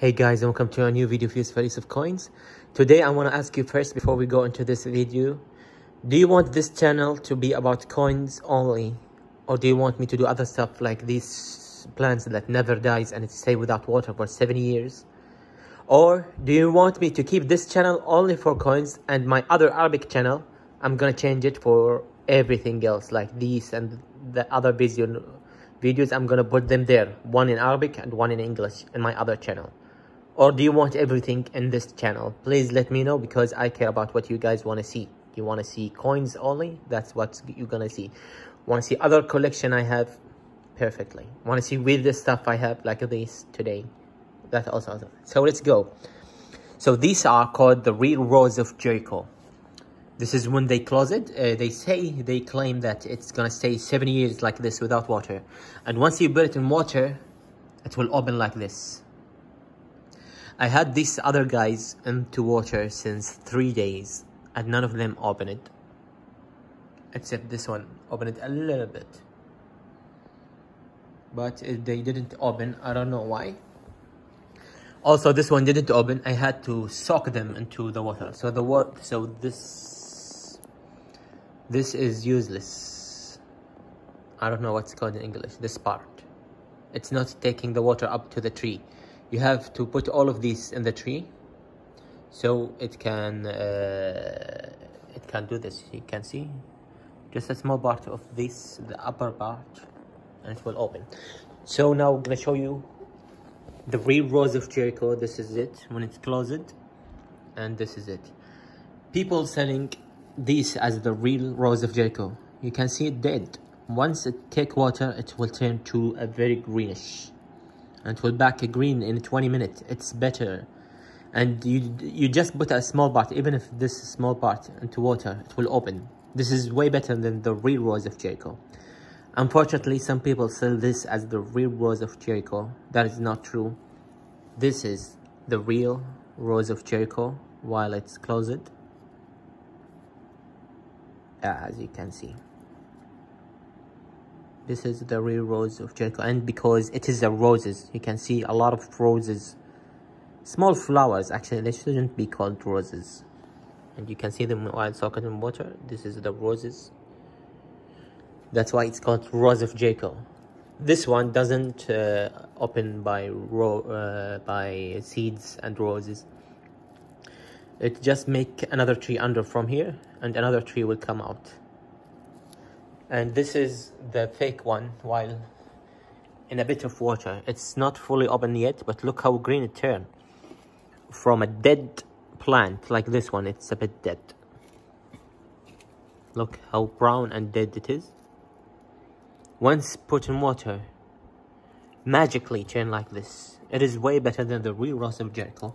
Hey guys, welcome to a new video for Studies of Coins. Today I want to ask you first before we go into this video, do you want this channel to be about coins only? Or do you want me to do other stuff like these plants that never dies and it stay without water for 7 years? Or do you want me to keep this channel only for coins and my other Arabic channel, I'm gonna change it for everything else like these and the other video videos, I'm gonna put them there. One in Arabic and one in English in my other channel or do you want everything in this channel? Please let me know because i care about what you guys want to see. You want to see coins only? That's what you're gonna see. Want to see other collection i have? Perfectly. Want to see with the stuff i have like this today? That's also awesome. So let's go. So these are called the real rose of jericho. This is when they close it. Uh, they say they claim that it's gonna stay seven years like this without water. And once you put it in water it will open like this I had these other guys um, into water since three days and none of them opened it. Except this one opened it a little bit. But uh, they didn't open, I don't know why. Also, this one didn't open. I had to soak them into the water. So the water, so this, this is useless. I don't know what's called in English. This part, it's not taking the water up to the tree you have to put all of these in the tree so it can uh, it can do this. You can see just a small part of this the upper part and it will open. So now i'm gonna show you the real rose of jericho. This is it when it's closed and this is it. People selling this as the real rose of jericho. You can see it dead. Once it take water it will turn to a very greenish and it will back a green in 20 minutes. It's better. And you you just put a small part even if this small part into water it will open. This is way better than the real rose of jericho unfortunately some people sell this as the real rose of jericho that is not true. This is the real rose of jericho while it's closed. As you can see this is the real rose of Jericho. And because it is the roses you can see a lot of roses. Small flowers actually. They shouldn't be called roses. And you can see them while soaked in water. This is the roses. That's why it's called rose of Jericho. This one doesn't uh, open by ro uh, by seeds and roses. It just make another tree under from here and another tree will come out and this is the fake one while in a bit of water. It's not fully open yet but look how green it turned from a dead plant like this one it's a bit dead. Look how brown and dead it is. Once put in water magically turn like this. It is way better than the real rose of jericho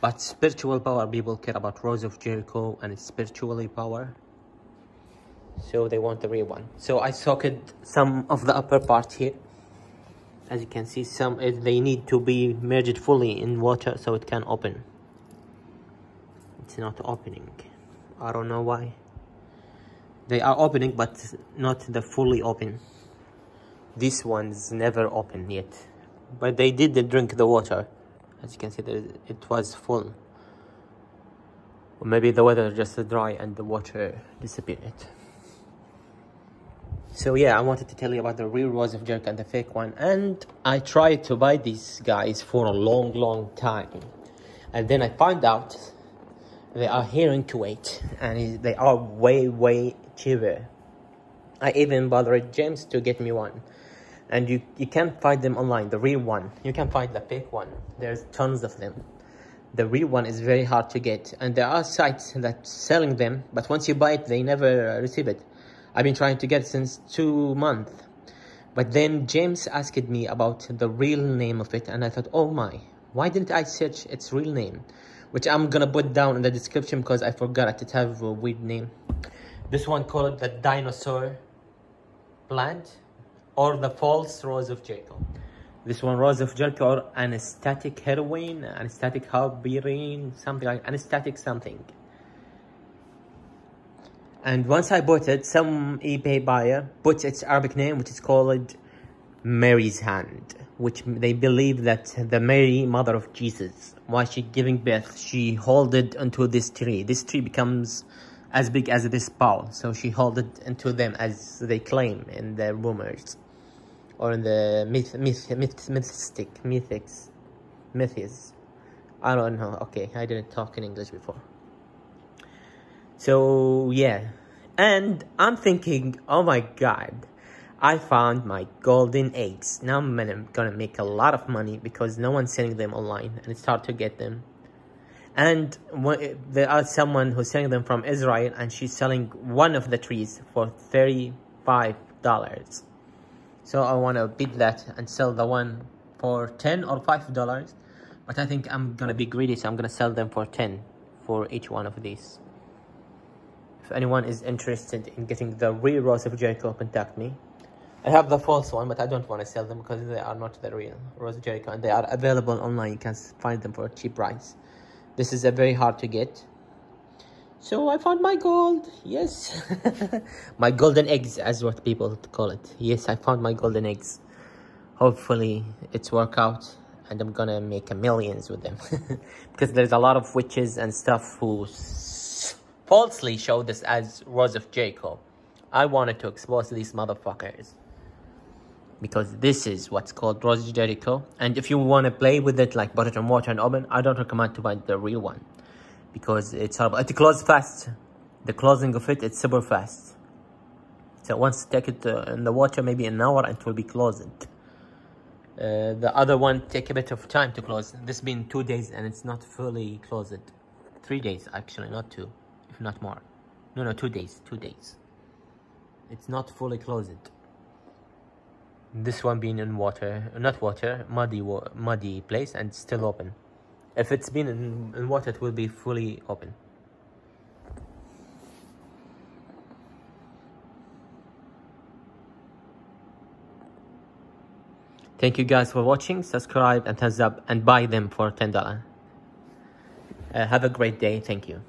but spiritual power people care about rose of jericho and its spiritually power so they want the real one. So i soaked some of the upper part here. As you can see some they need to be merged fully in water so it can open. It's not opening. I don't know why. They are opening but not the fully open. This one's never open yet. But they did drink the water. As you can see it was full. Or maybe the weather just dry and the water disappeared so yeah i wanted to tell you about the real rose of jericho and the fake one. And i tried to buy these guys for a long long time. And then i found out they are here in kuwait and they are way way cheaper. I even bothered james to get me one. And you you can't find them online the real one. You can find the fake one. There's tons of them. The real one is very hard to get. And there are sites that selling them but once you buy it they never receive it I've been trying to get since two months. But then James asked me about the real name of it and I thought, oh my, why didn't I search its real name? Which I'm gonna put down in the description because I forgot it have a weird name. This one called the dinosaur plant or the false rose of Jericho. This one rose of Jericho or anesthetic heroin, anesthetic heroin, something like anesthetic something. And once I bought it, some eBay buyer put its Arabic name, which is called Mary's Hand. which they believe that the Mary, mother of Jesus, while she giving birth, she hold it into this tree. This tree becomes as big as this bowl, so she hold it into them as they claim in the rumors or in the myth, myth, myth, mystic, mythics, myths. I don't know. Okay, I didn't talk in English before. So yeah, and I'm thinking, oh my god, I found my golden eggs. Now I'm gonna make a lot of money because no one's selling them online, and it's hard to get them. And there are uh, someone who's selling them from Israel, and she's selling one of the trees for thirty-five dollars. So I want to bid that and sell the one for 10 or 5 dollars. But I think I'm to be greedy, so I'm to sell them for 10 for each one of these. If anyone is interested in getting the real Rose of Jericho, contact me. I have the false one, but I don't want to sell them because they are not the real Rose of Jericho. And they are available online. You can find them for a cheap price. This is a very hard to get. So I found my gold. Yes. my golden eggs, as what people call it. Yes, I found my golden eggs. Hopefully it's work out and I'm gonna make millions with them. because there's a lot of witches and stuff who falsely show this as Rose of Jacob. I wanted to expose these motherfuckers. Because this is what's called Rose of Jericho. And if you want to play with it like butter and water and oven, I don't recommend to buy the real one because it's horrible. It closes fast. The closing of it, it's super fast. So once you take it uh, in the water, maybe an hour, it will be closed. Uh, the other one take a bit of time to close. This been two days and it's not fully closed. Three days actually, not two, if not more. No, no, two days, two days. It's not fully closed. This one being in water, not water, muddy, muddy place and still open. If it's been in, in water, it will be fully open. Thank you guys for watching. Subscribe and thumbs up and buy them for $10. Uh, have a great day. Thank you.